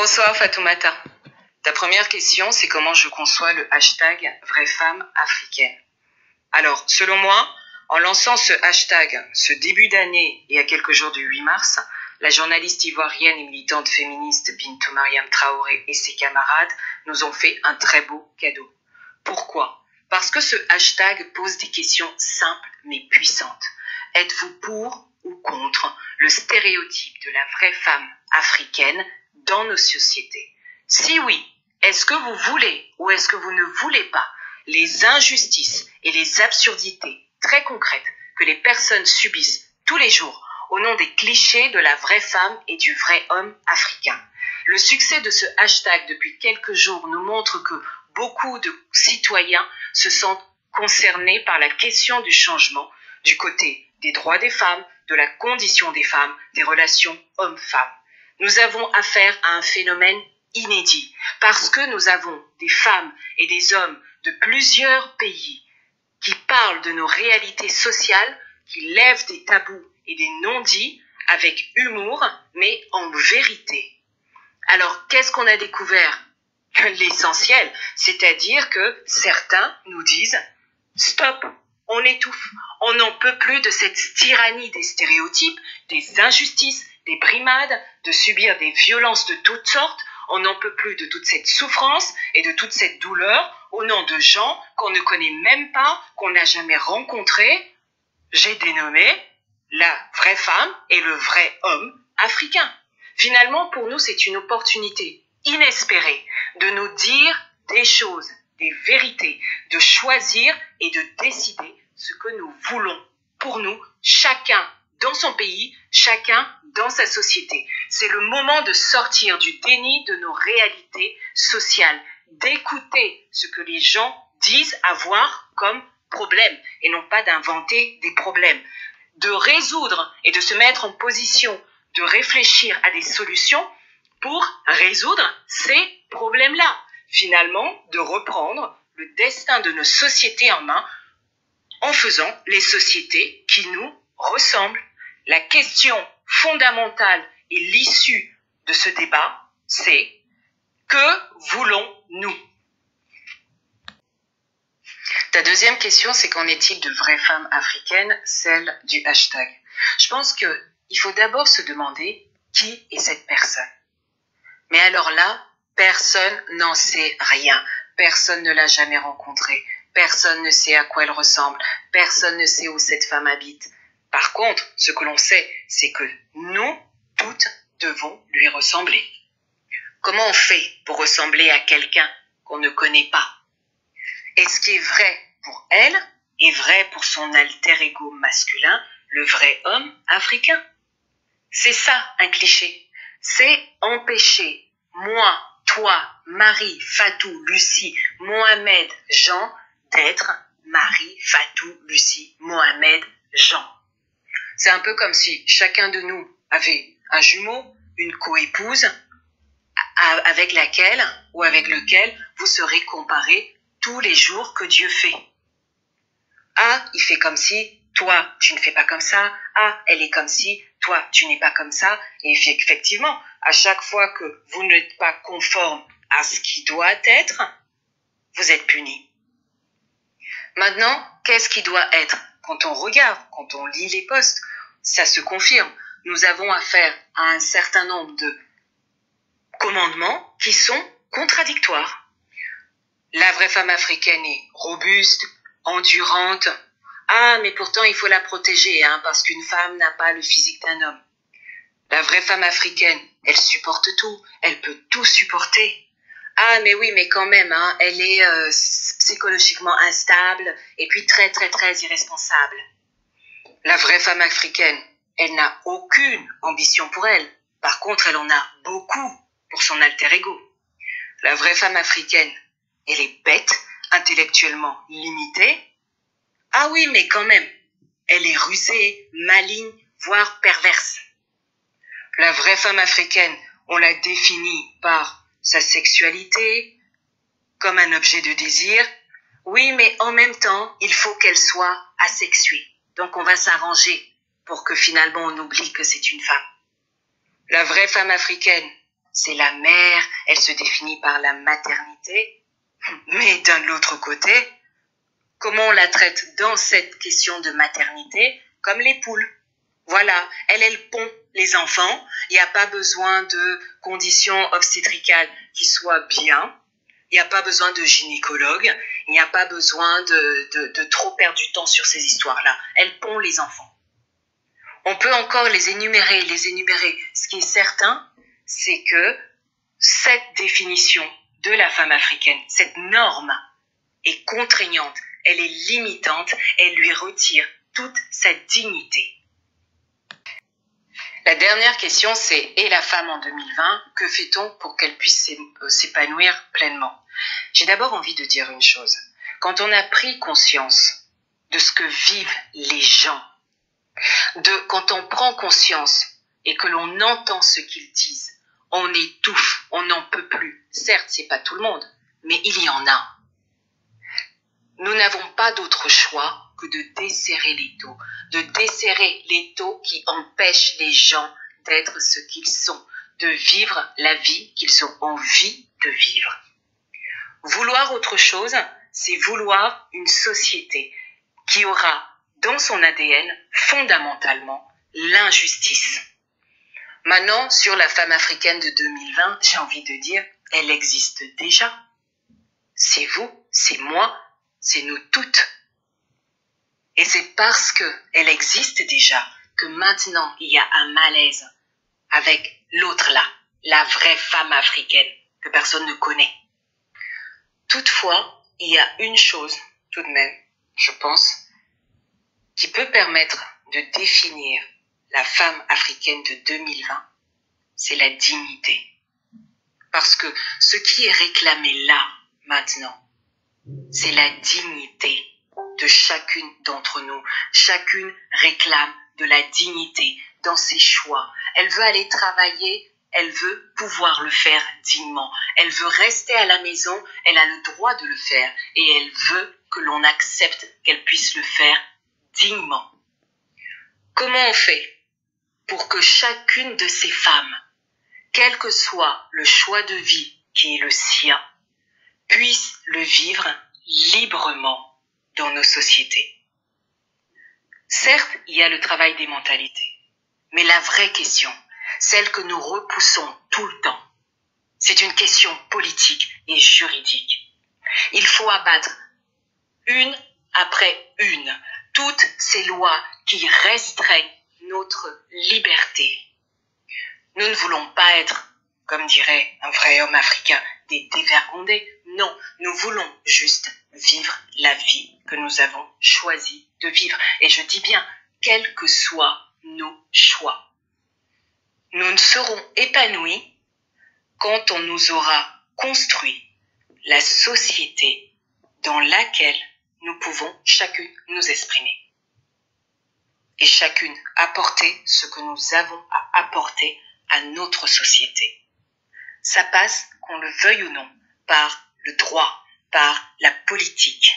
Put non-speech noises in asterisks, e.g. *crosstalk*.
Bonsoir Fatoumata. Ta première question, c'est comment je conçois le hashtag vraie femme africaine. Alors, selon moi, en lançant ce hashtag ce début d'année et à quelques jours du 8 mars, la journaliste ivoirienne et militante féministe Bintou Mariam Traoré et ses camarades nous ont fait un très beau cadeau. Pourquoi? Parce que ce hashtag pose des questions simples mais puissantes. Êtes-vous pour ou contre le stéréotype de la vraie femme africaine dans nos sociétés Si oui, est-ce que vous voulez ou est-ce que vous ne voulez pas les injustices et les absurdités très concrètes que les personnes subissent tous les jours au nom des clichés de la vraie femme et du vrai homme africain? Le succès de ce hashtag depuis quelques jours nous montre que beaucoup de citoyens se sentent concernés par la question du changement du côté des droits des femmes, de la condition des femmes, des relations hommes-femmes. Nous avons affaire à un phénomène inédit parce que nous avons des femmes et des hommes de plusieurs pays qui parlent de nos réalités sociales, qui lèvent des tabous et des non-dits avec humour, mais en vérité. Alors, qu'est-ce qu'on a découvert? *laughs* L'essentiel, c'est-à-dire que certains nous disent Stop, on étouffe, on n'en peut plus de cette tyrannie des stéréotypes, des injustices, des brimades, de subir des violences de toutes sortes, on n'en peut plus de toute cette souffrance et de toute cette douleur au nom de gens qu'on ne connaît même pas, qu'on n'a jamais rencontrés. J'ai dénommé la vraie femme et le vrai homme africain. Finalement, pour nous, c'est une opportunité inespérée de nous dire des choses, des vérités, de choisir et de décider ce que nous voulons pour nous, chacun dans son pays, chacun dans sa société. C'est le moment de sortir du déni de nos réalités sociales, d'écouter ce que les gens disent avoir comme problème et non pas d'inventer des problèmes, de résoudre et de se mettre en position de réfléchir à des solutions pour résoudre ces problèmes-là. Finalement, de reprendre le destin de nos sociétés en main en faisant les sociétés qui nous ressemblent. La question fondamentale et l'issue de ce débat, c'est que voulons-nous? Ta deuxième question, c'est qu'en est-il de vraies femmes africaines, celle du hashtag? Je pense qu'il faut d'abord se demander qui est cette personne. Mais alors là, personne n'en sait rien. Personne ne l'a jamais rencontrée. Personne ne sait à quoi elle ressemble. Personne ne sait où cette femme habite. Par contre, ce que l'on sait, c'est que nous, toutes, devons lui ressembler. Comment on fait pour ressembler à quelqu'un qu'on ne connaît pas? Et ce qui est vrai pour elle est vrai pour son alter ego masculin, le vrai homme africain? C'est ça un cliché. C'est empêcher moi, toi, Marie, Fatou, Lucie, Mohamed, Jean d'être Marie, Fatou, Lucie, Mohamed, Jean. C'est un peu comme si chacun de nous avait un jumeau, une coépouse, avec laquelle ou avec lequel vous serez comparé tous les jours que Dieu fait. Ah, il fait comme si, toi, tu ne fais pas comme ça. Ah, elle est comme si, toi, tu n'es pas comme ça. Et effectivement, à chaque fois que vous n'êtes pas conforme à ce qui doit être, vous êtes puni. Maintenant, qu'est-ce qui doit être Quand on regarde, quand on lit les postes, ça se confirme. Nous avons affaire à un certain nombre de commandements qui sont contradictoires. La vraie femme africaine est robuste, endurante. Ah, mais pourtant il faut la protéger, hein, parce qu'une femme n'a pas le physique d'un homme. La vraie femme africaine, elle supporte tout, elle peut tout supporter. Ah, mais oui, mais quand même, hein, elle est euh, psychologiquement instable et puis très, très, très irresponsable. La vraie femme africaine, elle n'a aucune ambition pour elle. Par contre, elle en a beaucoup pour son alter ego. La vraie femme africaine, elle est bête, intellectuellement limitée. Ah oui, mais quand même, elle est rusée, maligne, voire perverse. La vraie femme africaine, on la définit par sa sexualité, comme un objet de désir. Oui, mais en même temps, il faut qu'elle soit asexuée. Donc on va s'arranger pour que finalement on oublie que c'est une femme. La vraie femme africaine, c'est la mère, elle se définit par la maternité. Mais d'un autre côté, comment on la traite dans cette question de maternité Comme les poules? Voilà, elle, elle pond les enfants. Il n'y a pas besoin de conditions obstétricales qui soient bien. Il n'y a pas besoin de gynécologue. Il n'y a pas besoin de, de, trop perdre du temps sur ces histoires-là. Elle pond les enfants. On peut encore les énumérer, les énumérer. Ce qui est certain, c'est que cette définition de la femme africaine, cette norme est contraignante, elle est limitante, elle lui retire toute sa dignité. La dernière question, c'est Et la femme en 2020, que fait-on pour qu'elle puisse euh, s'épanouir pleinement? J'ai d'abord envie de dire une chose. Quand on a pris conscience de ce que vivent les gens, de quand on prend conscience et que l'on entend ce qu'ils disent, on étouffe, on n'en peut plus. Certes, c'est pas tout le monde, mais il y en a. Nous n'avons pas d'autre choix que de desserrer les taux, de desserrer les taux qui empêchent les gens d'être ce qu'ils sont, de vivre la vie qu'ils ont envie de vivre. Vouloir autre chose, c'est vouloir une société qui aura dans son ADN fondamentalement l'injustice. Maintenant, sur la femme africaine de 2020, j'ai envie de dire, elle existe déjà. C'est vous, c'est moi, c'est nous toutes. Et c'est parce qu'elle existe déjà que maintenant il y a un malaise avec l'autre là, la vraie femme africaine que personne ne connaît. Toutefois, il y a une chose, tout de même, je pense, qui peut permettre de définir la femme africaine de 2020, c'est la dignité. Parce que ce qui est réclamé là, maintenant, c'est la dignité de chacune d'entre nous. Chacune réclame de la dignité dans ses choix. Elle veut aller travailler, elle veut pouvoir le faire dignement. Elle veut rester à la maison, elle a le droit de le faire et elle veut que l'on accepte qu'elle puisse le faire dignement. Comment on fait pour que chacune de ces femmes, quel que soit le choix de vie qui est le sien, puisse le vivre librement? Sociétés. Certes, il y a le travail des mentalités, mais la vraie question, celle que nous repoussons tout le temps, c'est une question politique et juridique. Il faut abattre une après une toutes ces lois qui restreignent notre liberté. Nous ne voulons pas être, comme dirait un vrai homme africain, des dévergondés. Non, nous voulons juste vivre la vie que nous avons choisi de vivre. Et je dis bien, quels que soient nos choix. Nous ne serons épanouis quand on nous aura construit la société dans laquelle nous pouvons chacune nous exprimer et chacune apporter ce que nous avons à apporter à notre société. Ça passe, qu'on le veuille ou non, par le droit, par la politique.